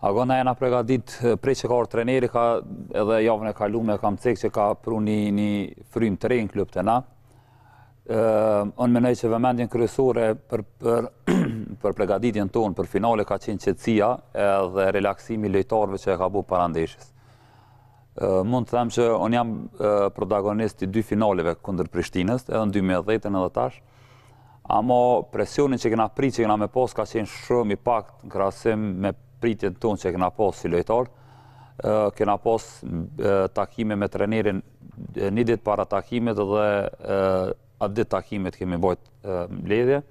Ago na e ka pregadit, prej që ka ardh treneri, edhe javën e kalume, kam cek që ka pru një frym të re në klub te na. Unë mendoj që vëmendjen kryesore për pregaditjen tonë, për finale ka qenë qetësia edhe relaksimi i lojtarve që e ka bu para ndeshjes. Mund të them që unë jam protagonist i dy finaleve kundër Prishtinës, edhe në 2010 edhe tash. Amo presionin që kena prit që kena me pos ka qenë shumë i pak në krahasim me pritjen tonë që kena pos si lojtar. Kena pos takime me trenerin një ditë para takimit dhe Atë ditë takimit kemi bajt mbledhje,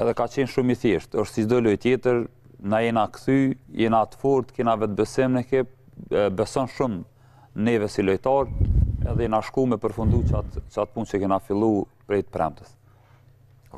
edhe ka qenë shumë i thjeshtë, është si çdo loj tjetër, na jena kthy, jena të fort, kena vetë besim në ekip, beson shumë neve si lojtar, edhe jena shku me përfundu qat pun që kena fillu prej të premtës.